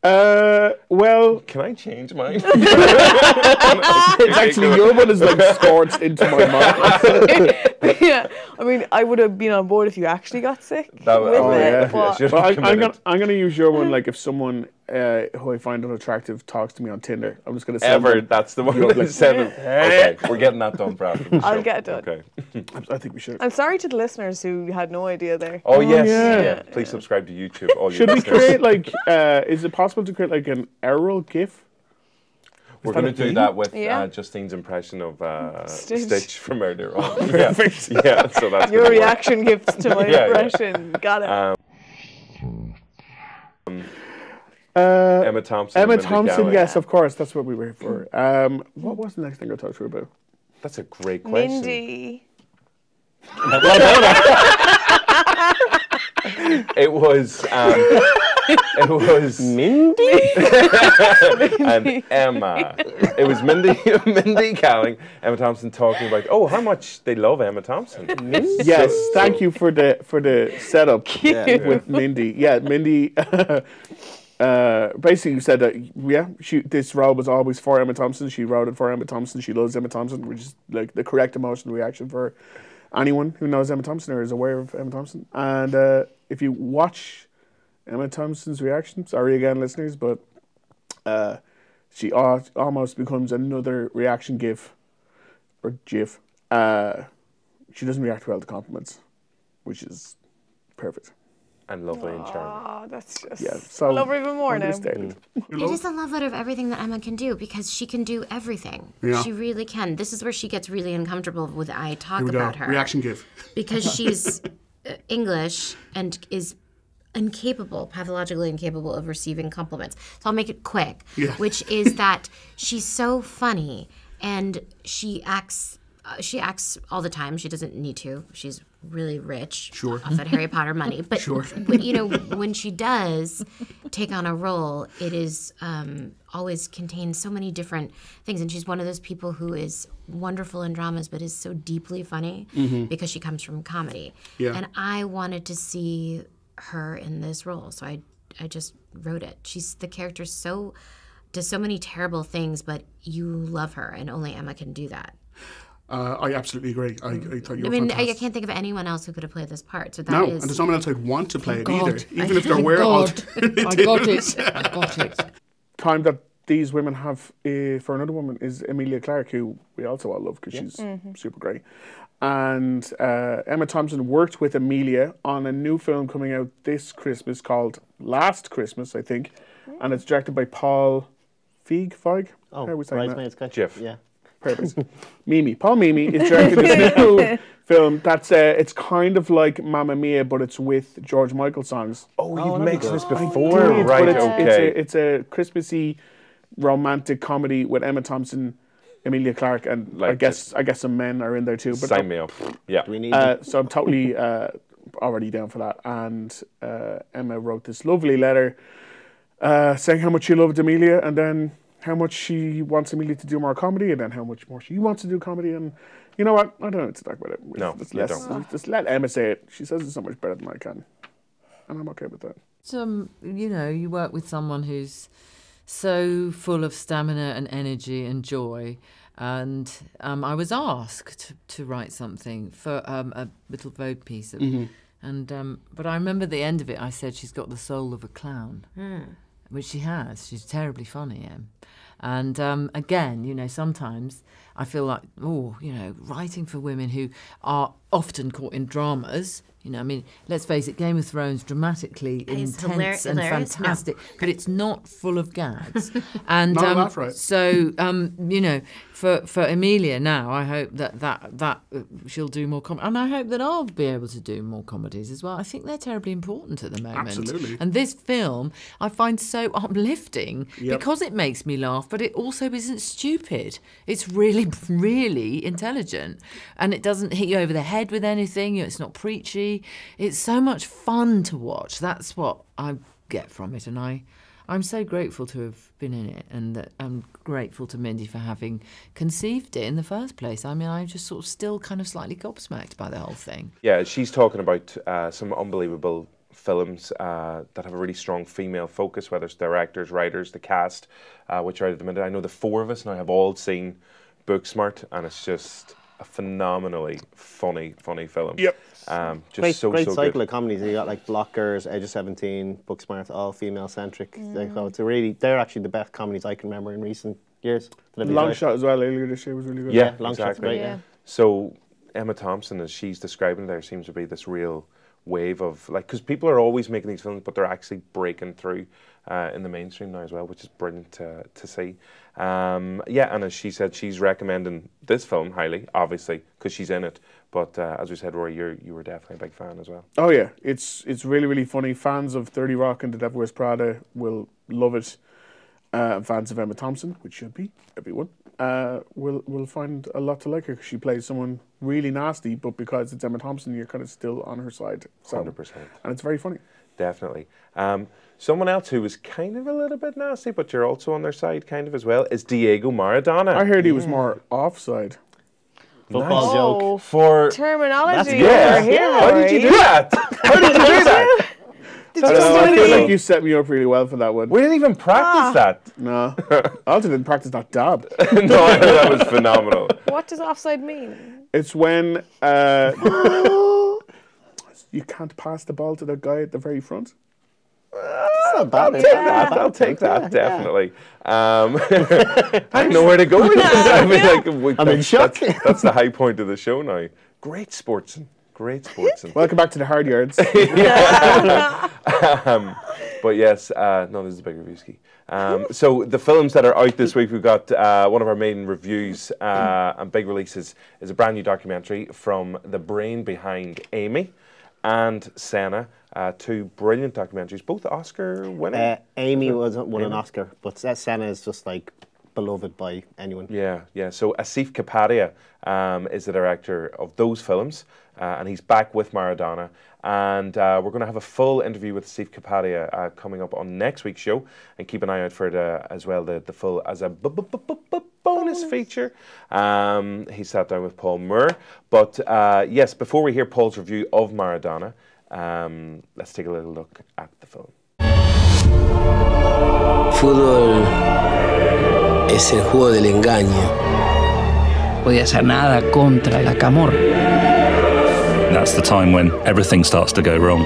Uh, well, Can I change mine? [laughs] [laughs] it's actually your one is like scorched into my mind. [laughs] yeah, I mean, I would have been on board if you actually got sick That- with oh, it. yeah. but- Should've Well, I, I'm gonna I'm gonna use your one. Like if someone uh, who I find unattractive talks to me on Tinder, I'm just gonna send Ever, them- that's the one. You're like, Seven. Okay, we're getting that done for after I'll show. get it done. Okay. I think we should. I'm sorry to the listeners who had no idea there. Oh, yes. yeah. Yeah. Please subscribe to YouTube. All you Should we create like? Uh, is it possible to create like an Errol GIF? We're going to do thing? that with Yeah. uh, Justine's impression of uh, Stitch. Stitch. from earlier on. Perfect. Yeah, yeah so that's Your gonna work. reaction gifts to my [laughs] Yeah, yeah. impression. Got it. Um, Uh, Emma Thompson. Emma Thompson. Kaling. Yes, of course. That's what we were here for. Um, what was the next thing I talked to her about? That's a great question. Mindy. It was. Um, it was Mindy? [laughs] and Emma. It was Mindy, [laughs] Mindy Kaling, Emma Thompson talking about oh how much they love Emma Thompson. Yes, thank so- you for the for the setup [laughs] Yeah. with Mindy. Yeah, Mindy. Uh, basically said that yeah, she this role was always for Emma Thompson. She wrote it for Emma Thompson. She loves Emma Thompson, which is like the correct emotional reaction for anyone who knows Emma Thompson or is aware of Emma Thompson. And uh, if you watch Emma Thompson's reaction, sorry again, listeners, but uh, she al- almost becomes another reaction gif or gif. Uh, she doesn't react well to compliments, which is perfect. And lovely and charming. Oh, that's just. Yeah, so I love her even more now. understated. It is a love letter of everything that Emma can do because she can do everything. Yeah. She really can. This is where she gets really uncomfortable with I talk Here we go. about her. Reaction give. Because [laughs] she's uh, English and is incapable, pathologically incapable of receiving compliments. So I'll make it quick, Yeah. which is [laughs] that she's so funny and she acts. Uh, she acts all the time. She doesn't need to. She's really rich Sure. off that Harry Potter money. [laughs] But Sure. but you know, when she does take on a role, it is um, always contains so many different things. And she's one of those people who is wonderful in dramas, but is so deeply funny Mhm. because she comes from comedy. Yeah. And I wanted to see her in this role, so I I just wrote it. She's the character so does so many terrible things, but you love her, and only Emma can do that. Uh, I absolutely agree. I, I thought you I were mean, I, mean I can't think of anyone else who could have played this part. So that no, is and there's no one else I'd want to play it Thank either, God. even if there Thank were God. [laughs] alternatives. I got it. I got it. [laughs] time that these women have uh, for another woman is Emilia Clarke, who we also all love because she's Mhm. super great. And uh, Emma Thompson worked with Amelia on a new film coming out this Christmas called Last Christmas, I think, and it's directed by Paul Feig. Feig? Oh, How are we saying that? Bridesmaids. Jeff. Yeah. Perfect. Mimi, Paul Mimi is directing this [laughs] new film. That's uh, it's kind of like Mamma Mia, but it's with George Michael songs. Oh, Oh, you've that'd mentioned this before, did, right? But it's, okay. it's, a, it's a Christmassy romantic comedy with Emma Thompson, Emilia Clarke and I Like guess I guess some men are in there too. But Sign me up. Yeah. Do we need uh, so I'm totally uh, already down for that. And uh, Emma wrote this lovely letter uh, saying how much she loved Amelia, and then how much she wants Amelia to do more comedy, and then how much more she wants to do comedy. And you know what? I don't need to talk about it. No, just, you let, don't. just let Emma say it. She says it so much better than I can, and I'm okay with that. um, you know, you work with someone who's so full of stamina and energy and joy. And um, I was asked to, to write something for um, a little Vogue piece. Of, Mhm. And um, but I remember the end of it. I said she's got the soul of a clown, which she has. She's terribly funny, Em. And um, again, you know, sometimes I feel like, oh, you know, writing for women who are often caught in dramas. You know, I mean, let's face it, Game of Thrones dramatically It's intense hilar- and hilarious? No. fantastic, but it's not full of gags. [laughs] and Not um, enough, right? so, um, you know, for for Amelia now, I hope that that that uh, she'll do more comedy, and I hope that I'll be able to do more comedies as well. I think they're terribly important at the moment. Absolutely. And this film, I find so uplifting Yep. because it makes me laugh, but it also isn't stupid. It's really, [laughs] really intelligent, and it doesn't hit you over the head with anything. It's not preachy. It's so much fun to watch. That's what I get from it, and I. I'm so grateful to have been in it, and that I'm grateful to Mindy for having conceived it in the first place. I mean, I'm just sort of still kind of slightly gobsmacked by the whole thing. Yeah, she's talking about uh, some unbelievable films uh, that have a really strong female focus, whether it's directors, writers, the cast, uh, which are at the minute. I know the four of us now have all seen Booksmart, and it's just a phenomenally funny, funny film. Yep. Um, just great, so, great so cycle good. of comedies. You got like Blockers, Edge of Seventeen, Booksmart, all female centric. so it's a really they're actually the best comedies I can remember in recent years. that Long enjoyed. shot as well earlier this year was really good. Yeah, Long Shot's exactly. great, yeah. So Emma Thompson, as she's describing there, seems to be this real wave of like because people are always making these films, but they're actually breaking through uh, in the mainstream now as well, which is brilliant to, to see. Um, yeah, and as she said, she's recommending this film highly, obviously because she's in it. But uh, as we said, Rory, you you were definitely a big fan as well. Oh yeah, it's it's really really funny. Fans of Thirty Rock and The Devil Wears Prada will love it. Uh, fans of Emma Thompson, which should be everyone, uh, will will find a lot to like her because she plays someone really nasty, but because it's Emma Thompson, you're kind of still on her side. So, Hundred percent. and it's very funny. Definitely. Um, someone else who was kind of a little bit nasty, but you're also on their side, kind of as well, is Diego Maradona. I heard he was more offside. Football Nice. joke. Oh, for terminology yeah. over here. How did you do that? How did you do that? Did I, you don't know, I feel like you set me up really well for that one. We didn't even practice that. No, [laughs] I also didn't practice that dab. [laughs] no, I know that was phenomenal. What does offside mean? It's when uh, [gasps] you can't pass the ball to the guy at the very front. Not I'll take that. I'll take that definitely. Um, [laughs] I don't know where to go with [laughs] this. I mean, like, we- I'm in that's- shock. That's, that's the high point of the show now. Great sportsman. Great sportsman. [laughs] Welcome back to the hard yards. um, but yes, uh, no, this is a Big Reviewski. Um, so the films that are out this week, we've got uh, one of our main reviews uh, and big releases is a brand new documentary from the brain behind Amy and Senna. Uh, two brilliant documentaries, both Oscar winning. Uh, Amy was won an Oscar, but Senna is just like beloved by anyone. Yeah, yeah. So Asif Kapadia um, is the director of those films, uh, and he's back with Maradona. And uh, we're going to have a full interview with Asif Kapadia uh, coming up on next week's show, and keep an eye out for it uh, as well. The the full as a bonus feature. Um, he sat down with Paul Moore. But uh, yes, before we hear Paul's review of Maradona, um, let's take a little look at the film. Fútbol es el juego del engaño. podía hacer nada contra la Camorra. That's the time when everything starts to go wrong.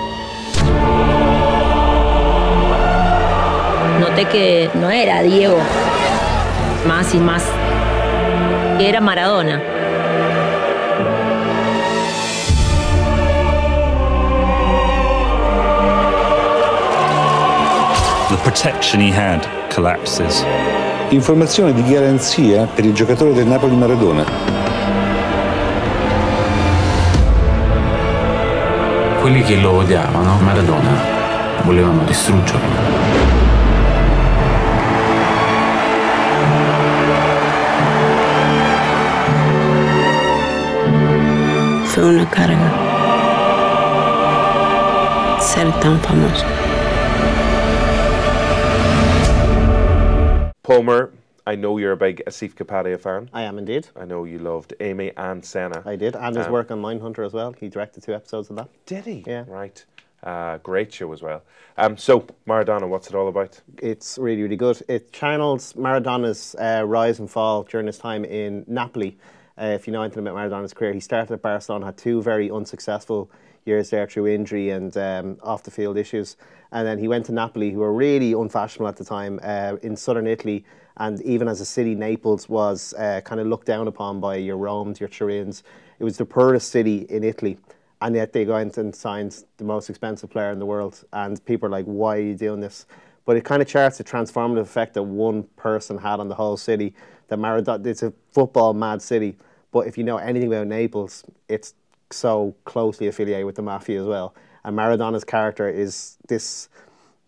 Noté que no era Diego, más y más, era Maradona. The protection he had collapses. Informazione di garanzia per il giocatore del Napoli Maradona. Quelli che lo odiavano, Maradona, volevano distruggerlo. Fue una carga ser tan famoso. Paul Moore, I know you're a big Asif Kapadia fan. I am indeed. I know you loved Amy and Senna. I did, and his Um, work on Mindhunter as well. He directed two episodes of that. Did he? Yeah. Right. Uh, great show as well. Um, so, Maradona, what's it all about? It's really, really good. It channels Maradona's uh, rise and fall during his time in Napoli. Uh, if you know anything about Maradona's career, he started at Barcelona, had two very unsuccessful years there through injury and um, off the field issues. And then he went to Napoli, who were really unfashionable at the time uh, in southern Italy. And even as a city, Naples was uh, kind of looked down upon by your Romes, your Turins. It was the poorest city in Italy. And yet they went and signed the most expensive player in the world. And people are like, why are you doing this? But it kind of charts the transformative effect that one person had on the whole city. That Maradona, it's a football mad city. But if you know anything about Naples, it's so closely affiliated with the mafia as well. And Maradona's character is this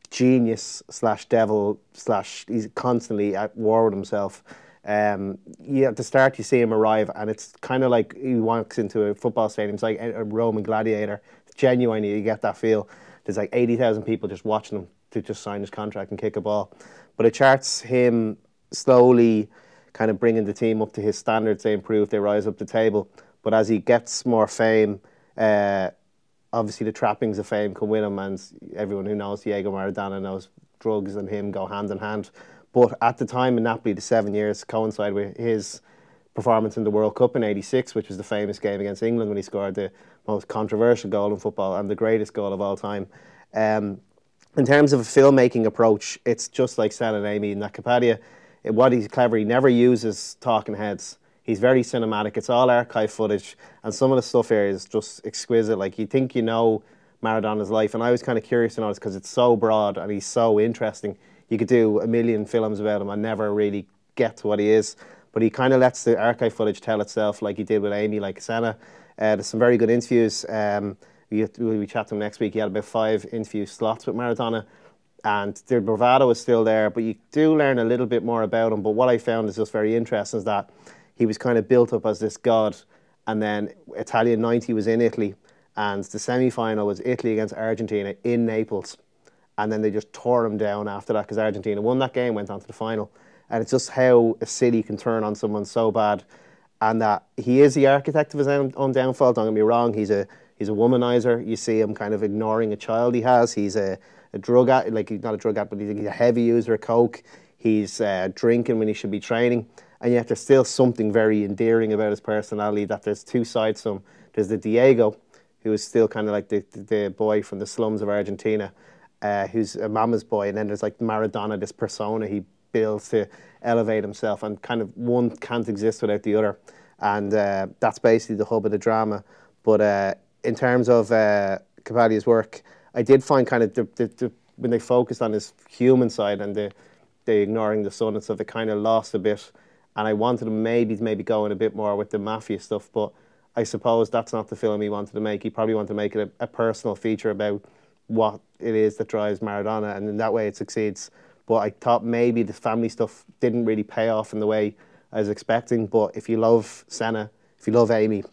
genius slash devil slash he's constantly at war with himself. Um, yeah, at the start you see him arrive, and it's kind of like he walks into a football stadium. It's like a Roman gladiator. Genuinely, you get that feel. There's like eighty thousand people just watching him to just sign his contract and kick a ball. But it charts him slowly, kind of bringing the team up to his standards. They improve, they rise up the table. But as he gets more fame, uh, obviously the trappings of fame come with him, and everyone who knows Diego Maradona knows drugs and him go hand in hand. But at the time in Napoli, the seven years coincide with his performance in the World Cup in '86, which was the famous game against England when he scored the most controversial goal in football and the greatest goal of all time. Um, in terms of a filmmaking approach, it's just like Stan and Amy and Nakapadia. What he's clever, he never uses talking heads. He's very cinematic. It's all archive footage, and some of the stuff here is just exquisite. Like you think you know Maradona's life, and I was kind of curious to know this because it's so broad and he's so interesting. You could do a million films about him and never really get to what he is. But he kind of lets the archive footage tell itself, like he did with Amy, like Senna. Uh, there's some very good interviews. Um, we, we chat to him next week. He had about five interview slots with Maradona and the bravado is still there, but you do learn a little bit more about him. But what I found is just very interesting is that he was kind of built up as this god, and then Italia 90 was in Italy, and the semi final was Italy against Argentina in Naples. And then they just tore him down after that because Argentina won that game, went on to the final. And it's just how a city can turn on someone so bad. And that he is the architect of his own, own downfall, don't get me wrong. He's a He's a womanizer. You see him kind of ignoring a child he has. He's a, a drug addict, like he's not a drug addict, but he's a heavy user of coke. He's uh, drinking when he should be training. And yet there's still something very endearing about his personality that there's two sides to him. There's the Diego, who is still kind of like the, the, the boy from the slums of Argentina, uh, who's a mama's boy. And then there's like Maradona, this persona he builds to elevate himself. And kind of one can't exist without the other. And uh, that's basically the hub of the drama. But uh, in terms of uh, Kapadia's work, I did find kind of the, the, the, when they focused on his human side and the, the ignoring the son and stuff, it kind of lost a bit. And I wanted to maybe maybe go in a bit more with the mafia stuff, but I suppose that's not the film he wanted to make. He probably wanted to make it a, a personal feature about what it is that drives Maradona, and in that way it succeeds. But I thought maybe the family stuff didn't really pay off in the way I was expecting. But if you love Senna, if you love Amy,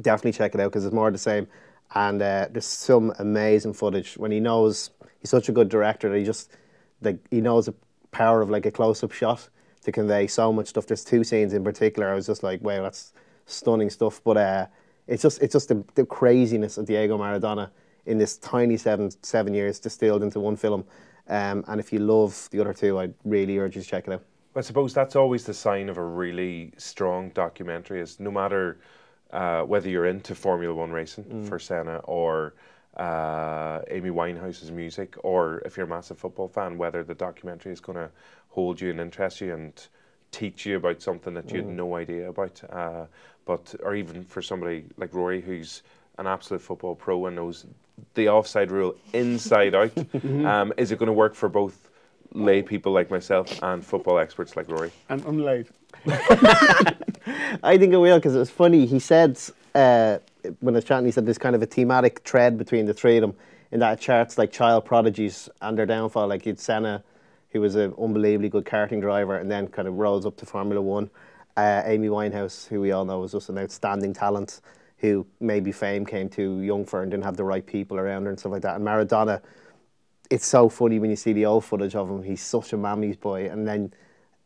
definitely check it out because it's more the same. And uh, there's some amazing footage when he knows he's such a good director that he just like he knows the power of like a close-up shot to convey so much stuff. There's two scenes in particular. I was just like, wow, that's stunning stuff. But uh, it's just it's just the, the craziness of Diego Maradona in this tiny seven seven years distilled into one film. Um, and if you love the other two, I'd really urge you to check it out. I suppose that's always the sign of a really strong documentary. Is no matter uh, whether you're into Formula One racing Mm. for Senna or uh, Amy Winehouse's music, or if you're a massive football fan, whether the documentary is going to hold you and interest you and teach you about something that you had Mm. no idea about. Uh, but or even for somebody like Rory, who's an absolute football pro and knows the offside rule inside out, [laughs] um, is it going to work for both? Lay people like myself and football experts like Rory. And I'm late. [laughs] I think it will because it was funny. He said uh, when I was chatting, he said there's kind of a thematic thread between the three of them in that charts like child prodigies and their downfall. Like you'd Senna, who was an unbelievably good karting driver, and then kind of rose up to Formula One. Uh, Amy Winehouse, who we all know was just an outstanding talent, who maybe fame came too young for and didn't have the right people around her and stuff like that. And Maradona, it's so funny when you see the old footage of him. He's such a mammy's boy, and then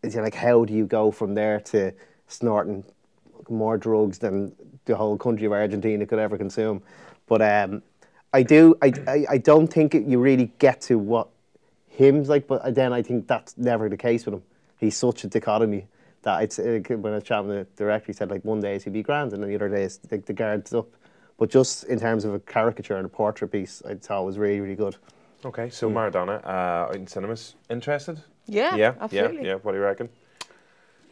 it's like, how do you go from there to snorting more drugs than the whole country of Argentina could ever consume? But um, I do, I, I, I don't think it, you really get to what him's like. But then I think that's never the case with him. He's such a dichotomy that it's uh, when I was chatting with the director, he said like one day he'd be grand, and then the other days the, the guard's up. But just in terms of a caricature and a portrait piece, I thought it was really, really good. Okay, so Maradona uh, out in cinemas. Interested? Yeah, yeah, absolutely. Yeah, yeah. What do you reckon?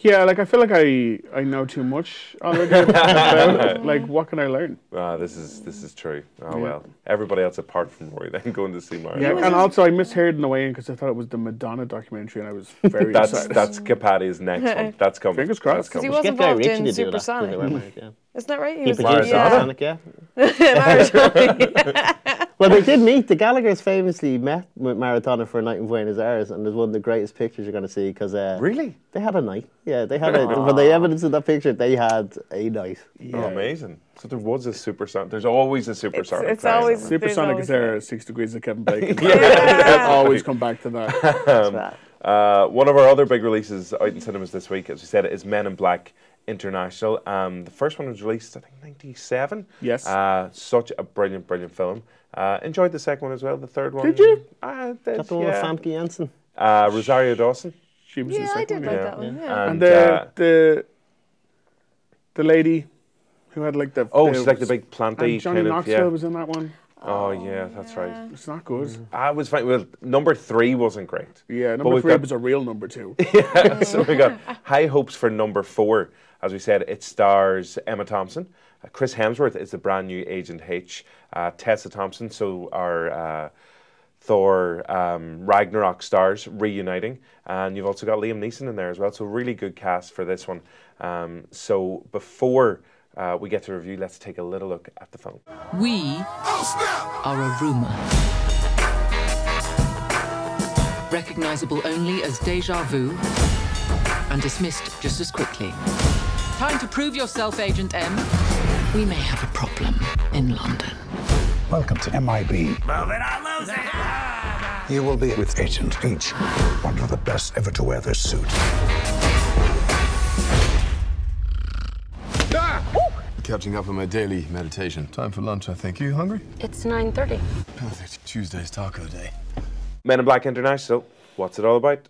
Yeah, like I feel like I, I know too much already [laughs] about. Like, what can I learn? Ah, this is this is true. Oh Yeah. well, everybody else apart from Rory then [laughs] going to see Maradona. Yeah, and also I misheard in the way in because I thought it was the Madonna documentary, and I was [laughs] very that's excited. that's Kapadia's next one. That's coming. Fingers crossed. That's Because he coming. was Get involved Ritchie in to do that, Supersonic. because they were married, yeah. Isn't that right? He He was produced yeah. Supersonic, yeah. Maradona. Well, they did meet. The Gallagher's famously met with Maradona for a night in Buenos Aires, and there's one of the greatest pictures you're going to see because uh, really they had a night. Yeah, they had a. For the evidence of that picture, they had a night. Oh, amazing. So there was a supersonic. There's always a supersonic. it's prize, always- Supersonic always is there. Six degrees of Kevin Bacon. [laughs] Yeah. always come back to that. [laughs] um, uh, one of our other big releases out in cinemas this week, as we said, is Men in Black International. Um, the first one was released, I think, '97. Yes. Uh, such a brilliant, brilliant film. Uh, enjoyed the second one as well. The third one. Did you? I did. Got the one with. Famke Janssen. Uh, Rosario Dawson. She was in the Yeah, I did one. like that one. Yeah. And, And, the, uh, the the lady who had like the Oh, she's like the big planty and Johnny kind of, Knoxville yeah. was in that one. Oh, yeah, that's right. It's not good. I was fine. Well, number three wasn't great. Yeah, But number we've three got- was a real number two. [laughs] yeah, so we got high hopes for number four. As we said, it stars Emma Thompson. Uh, Chris Hemsworth is the brand new Agent H. Uh, Tessa Thompson, so our uh, Thor um, Ragnarok stars reuniting. And you've also got Liam Neeson in there as well. So, really good cast for this one. Um, so, before uh, we get to review, let's take a little look at the film. We are a rumor. Recognizable only as deja vu and dismissed just as quickly. Time to prove yourself, Agent M. We may have a problem in London. Welcome to MIB. You will be with Agent H, one of the best ever to wear this suit. Catching up on my daily meditation. Time for lunch, I think. You hungry? It's 9.30. Perfect. Tuesday's taco day. Men in Black International. What's it all about?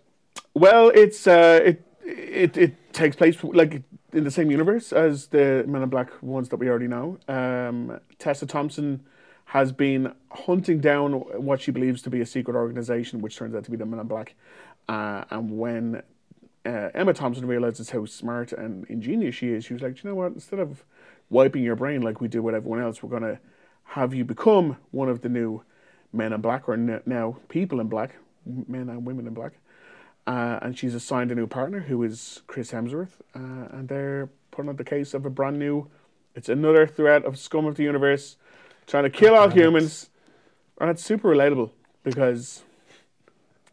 Well, it's uh, it it it takes place like in the same universe as the Men in Black ones that we already know. Um, Tessa Thompson has been hunting down what she believes to be a secret organization, which turns out to be the Men in Black. Uh, and when uh, Emma Thompson realizes how smart and ingenious she is, she was like, "Do you know what? Instead of wiping your brain like we do with everyone else, we're gonna have you become one of the new Men in Black, or n- now people in black, men and women in black." Uh, and she's assigned a new partner who is Chris Hemsworth, uh, and they're putting on the case of a brand new. It's another threat of scum of the universe, trying to kill all humans, and it's super relatable because,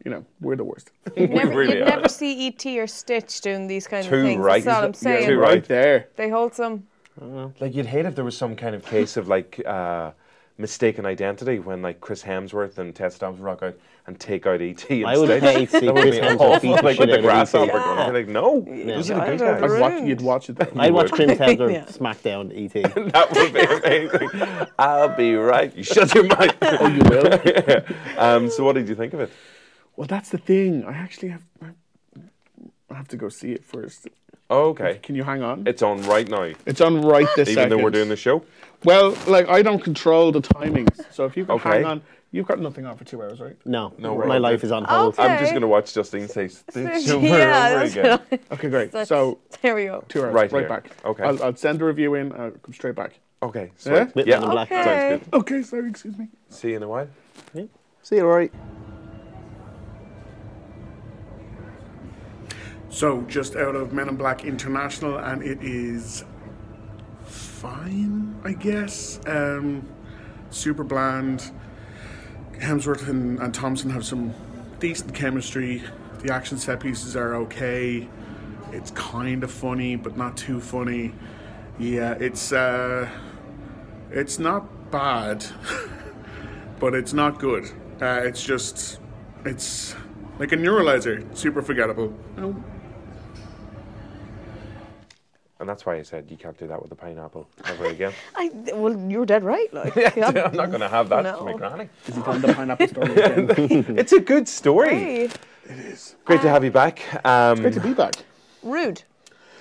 you know, we're the worst. [laughs] You'd never, you'd never see ET or Stitch doing these kind Too of things. right. That's all I'm saying. too right there. They hold some. Like you'd hate if there was some kind of case of like uh, mistaken identity when like Chris Hemsworth and Tessa Thompson rock out and take out ET. I would instead. hate to see That would Chris be Hemsworth awful, beat the like with the out of grasshopper. ET. going. You're like, no, Yeah. those are the good have guys. I'd watch, you'd watch it. Though. I'd watch Chris Hemsworth [laughs] Yeah. smack down ET. [laughs] that would be amazing. I'll be right. You shut your mouth. [laughs] Oh, you will. um, so, what did you think of it? Well, that's the thing. I actually have. I have to go see it first. Oh, okay. Can you hang on? It's on right now. It's on right this Even though we're doing the show. Well, like I don't control the timings, so if you can Okay. hang on, you've got nothing on for two hours, right? No, No, my life is on hold. I'm just going to watch Justine say [laughs] Stitch over yeah, and that's over again. what Okay, great. That's- So there we go. two hours, Right right, back. Okay. I'll, I'll send the review in. I'll come straight back. Okay, Yeah? sweet. With Yeah, Men Black. Okay. sounds good. Okay, sorry, excuse me. See you in a while. See you, alright. So, just out of Men in Black International, and it is fine, I guess. Um, super bland. Hemsworth and, and Thompson have some decent chemistry. The action set pieces are okay. It's kind of funny, but not too funny. Yeah, it's uh, it's not bad, [laughs] but it's not good. Uh, it's just, it's like a neuralizer, super forgettable. Oh, And that's why I said you can't do that with the pineapple ever again. [laughs] I, well, you're dead right. Like, [laughs] I'm not going to have that No. for my granny. Is he telling the pineapple story [laughs] again? It's a good story. Hey, Great to have you back. Um, Great to be back. rude.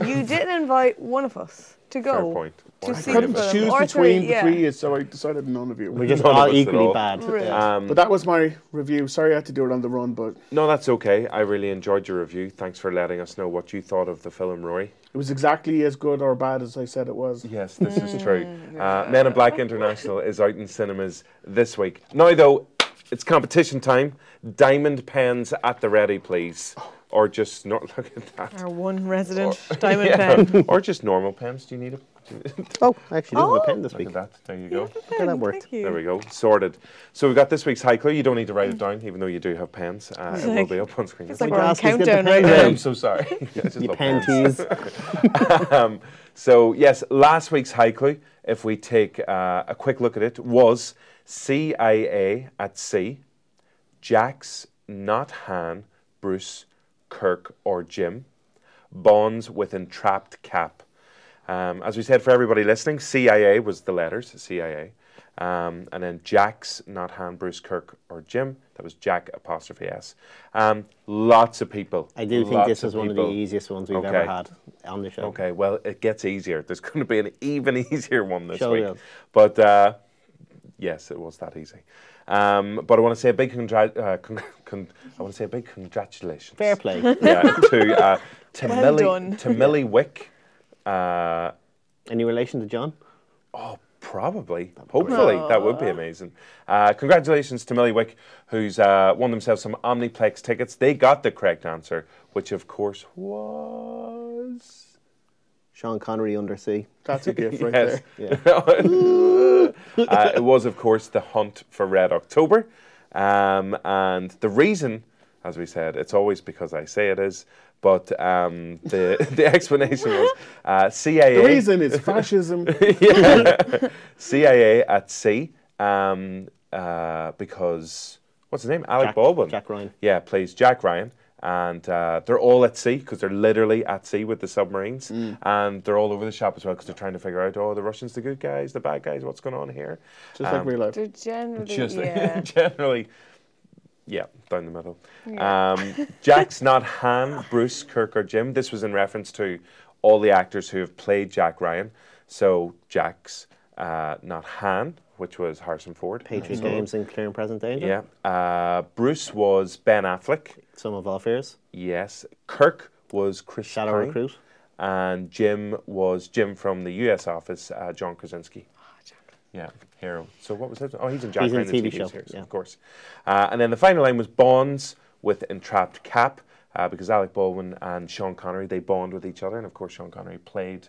You didn't invite one of us to go Fair point. to Why see Couldn't film. choose or between three, the yeah. three, so I decided none of you. We're just all equally all. bad. Rude. Yeah. Um, But that was my review. Sorry I had to do it on the run, but no, that's okay. I really enjoyed your review. Thanks for letting us know what you thought of the film, Rory. it was exactly as good or bad as I said it was. Yes, this is true. Uh, Men in Black International is out in cinemas this week. Now, though, it's competition time. Diamond pens at the ready, please. Or just not [laughs] look at that. Our one resident diamond [laughs] Yeah. pen. or just normal pens. Do you need it? Do you- Oh, I actually do have Oh. a pen this week. Look week. at that. There you go. Look how that worked. Thank you. There we go. Sorted. So we've got this week's high clue. You don't need to write it down, even though you do have pens. Uh, it will be up on screen. It's like My we're on gosh, he's got the countdown right now. I'm so sorry. [laughs] I just You pen tease. um, so yes, last week's high clue, if we take uh, a quick look at it, was CIA at sea, Jack's, not Han, Bruce, Kirk, or Jim, bonds with entrapped Cap. Um, as we said for everybody listening, CIA was the letters, CIA. Um, and then Jack's, not Han, Bruce, Kirk, or Jim. That was Jack apostrophe S. Um, lots of people. I do think this is one of the easiest ones we've Okay. ever had on the show. Okay, well, it gets easier. There's going to be an even [laughs] easier one this Sure week. will. But uh, yes, it was that easy. Um, but I want to say a big congrat- uh, con- con- I want to say a big congratulations. Fair play. Yeah, to uh, to [laughs] Well Millie done. to Millie Wick. Uh, Any relation to John? Oh, probably. Hopefully, that would be amazing. Uh, congratulations to Millie Wick, who's uh, won themselves some Omniplex tickets. They got the correct answer, which of course was. Sean Connery undersea. That's a gift right [laughs] there. [laughs] uh, it was, of course, the hunt for Red October. Um, and the reason, as we said, it's always because I say it is, but um, the, [laughs] the explanation was uh, CIA. The reason is fascism. [laughs] yeah. CIA at sea um, uh, because what's his name? Alec Jack- Baldwin. Jack Ryan. Yeah, plays Jack Ryan. And uh, they're all at sea because they're literally at sea with the submarines, Mm. and they're all over the shop as well because they're trying to figure out, oh, the Russians, the good guys, the bad guys, what's going on here? Just like real life. They're generally, Just [laughs] yeah. generally, yeah, down the middle. Yeah. Um, Jack's not Han, Bruce, Kirk, or Jim. This was in reference to all the actors who have played Jack Ryan. So Jack's uh, not Han, which was Harrison Ford. Patriot So- Games and Clear and Present Danger. Yeah. Uh, Bruce was Ben Affleck. Sum of All Fears. Yes. Kirk was Chris Shadow Pine. Recruit. And Jim was Jim from the U.S. office, uh, John Krasinski. Yeah, hero. So what was his? Oh, he's in Jack He's Ryan, the the TV TV show, series, yeah. of course. Uh, and then the final line was Bonds with Entrapped Cap, uh, because Alec Baldwin and Sean Connery they bond with each other, and of course Sean Connery played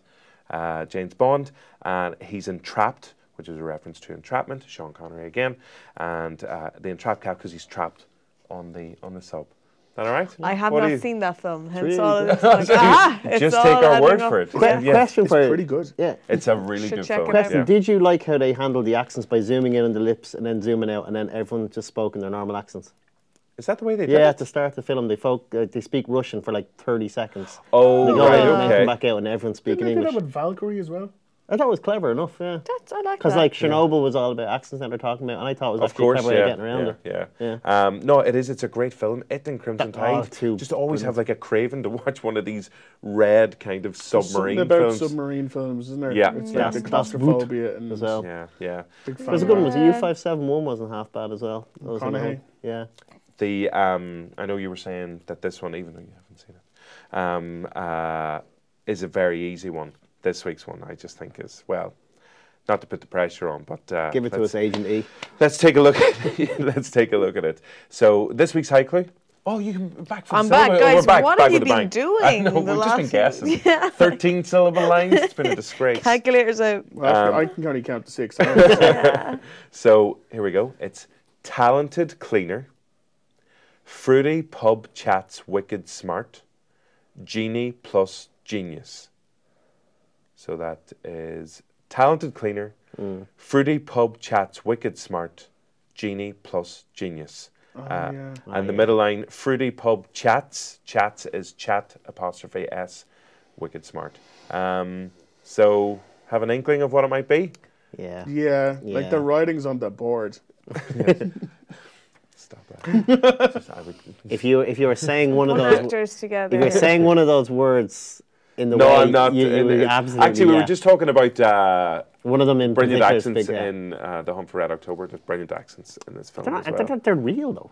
uh, James Bond, and he's entrapped, which is a reference to entrapment. Sean Connery again, and uh, the Entrapped Cap because he's trapped on the on the sub. Is that all right? I have What not you- seen that film. Hence really all of good. [laughs] this. Like, ah, it's just all take our adding word up. for it. Que- Yeah. Question for you. It's pretty good. Yeah. It's a really Should good film. Question: yeah. Did you like how they handled the accents by zooming in on the lips and then zooming out, and then everyone just spoke in their normal accents? Is that the way they did Yeah, it? at the start of the film, they folk, uh, they speak Russian for like thirty seconds. Oh, they go right, in and then come back out, and everyone's speaking Didn't they do that with Valkyrie as well? I thought it was clever enough, yeah. That's, I like Because like Chernobyl was all about accidents that they're talking about, and I thought it was Of actually course, a clever way yeah, of getting around yeah, it. yeah. Yeah. Um, no, it is. It's a great film. It and Crimson That- oh, Tide. two just always have like a craving to watch one of these red kind of There's submarine something about films. submarine films, isn't there? Yeah. It's Yeah. like the Das claustrophobia and as well. yeah, yeah. Big fan There's a good one. that. Was a U five seven one wasn't half bad as well. That was another McConaughey. one. Yeah. The um, I know you were saying that this one, even though you haven't seen it, um, uh, is a very easy one. This week's one, I just think is well, not to put the pressure on, but uh, Give it to let's- Agent E. Let's take a look. [laughs] let's take a look at it. So this week's high clue. Oh, you can back from I'm the back, guys. we're back, What back have you with a been bang. I doing know, the we've just been last- guessing. [laughs] Yeah. Thirteen syllable lines. It's been a [laughs] disgrace. Calculators out. Well, Um, I can only count to six. I know. So here we go. It's talented cleaner, fruity pub chats wicked smart, genie plus genius. So that is talented cleaner, fruity pub chats wicked smart, genie plus genius. Oh, Uh, yeah. And the middle line, fruity pub chats. Chats is chat apostrophe s, wicked smart. Um, so have an inkling of what it might be. Yeah. yeah, like the writing's on the board. [laughs] Stop that. Just- I would- If you if you were saying [laughs] one of those, together. if you were saying one of those words in the no, way, I'm not. You, you absolutely. actually, we yeah. were just talking about uh, one of them in brilliant accents in uh, The Hunt for Red October. There's brilliant accents in this film They're, as not, well. they're, they're real though.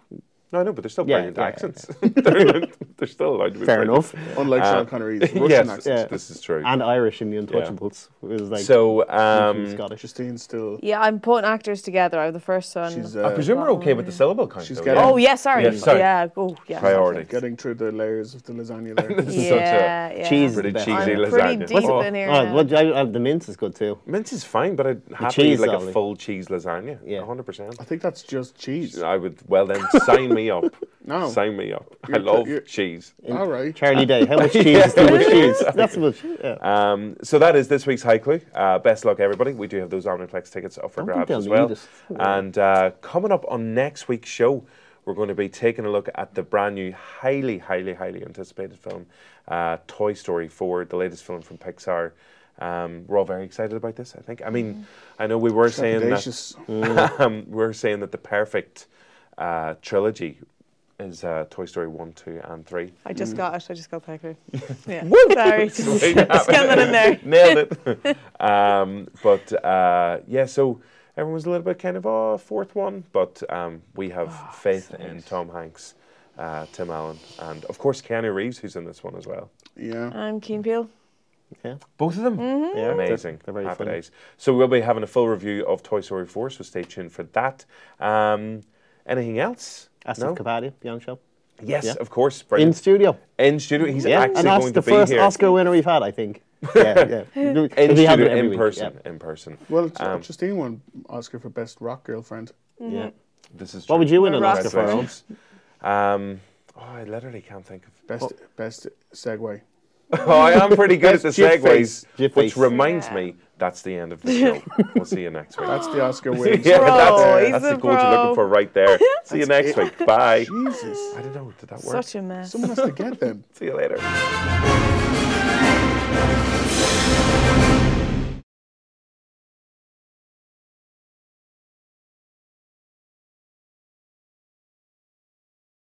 No, I know, but they're still brilliant yeah, accents. [laughs] they're, they're still allowed to be Fair brilliant. enough. Unlike Uh, Sean Connery's Russian yes, accent. this is true. And Irish in the Untouchables. It was like so, um, Scottish. Justine still. Yeah, I'm putting actors together. I have the first one. She's, I uh, presume we're okay with the syllable count. She's though, getting- oh, yeah, sorry. Yeah, sorry. Yeah, oh, yeah. Priority. Getting through the layers of the lasagna there. [laughs] This is Yeah, such a yeah. Cheese pretty is the best. cheesy I'm lasagna. pretty deep oh, in here. Oh, well, I, I, the mince is good too. Mince is fine, but I'd happily cheese, eat like a full cheese lasagna. Yeah. 100%. I think that's just cheese. I would, well then, sign me up. No. Sign me up. I You're- love you're- cheese. All right. Charlie Day, how much [laughs] cheese is too much [laughs] cheese? That's what. Yeah. Um, so that is this week's High Clue. Uh, best luck, everybody. We do have those Omniplex tickets up for don't grabs as well. need. And uh, coming up on next week's show, we're going to be taking a look at the brand new, highly, highly, highly anticipated film, uh, Toy Story 4, the latest film from Pixar. Um, we're all very excited about this. I think. I mean, I know we were saying Trepidatious. that [laughs] um, we were saying that the perfect uh, trilogy is uh, Toy Story 1, 2, and 3. I just got it. I just got that. [laughs] Yeah. Woo! Sorry. [laughs] So [laughs] Just, there you just have get that in there. Nailed it. um, but uh, yeah, so everyone was a little bit kind of a fourth one, but um, we have Oh, faith in Tom Hanks, uh, Tim Allen, and of course Keanu Reeves, who's in this one as well. Yeah. And Key and Peele. Yeah. Both of them? Mm-hmm. Yeah, Amazing. They're, they're very Happy funny. days. So we'll be having a full review of Toy Story 4, so stay tuned for that. Um, anything else? Asif No? Kapadia, Beyond Show. Yes, Yeah. of course. In studio. In studio. He's yeah, actually and that's going the to be first here. Oscar winner we've had, I think. [laughs] Yeah, yeah. in studio, in person. yeah. In person. Well, Ju- Um, Justine won Oscar for Best Rock Girlfriend. Yeah. This is What would you win an Oscar for? Um, oh, I literally can't think of. Best Best segue. [laughs] Oh, I am pretty good at the That's segues, face. Which face. reminds me that's the end of the [laughs] show. we'll see you next week. That's the Oscar [laughs] win. yeah, Bro, that's, he's that's a the goal you're looking for right there. see you next week. Bye. Jesus. I don't know. Did that work? Such a mess. Someone has to get them. See you later.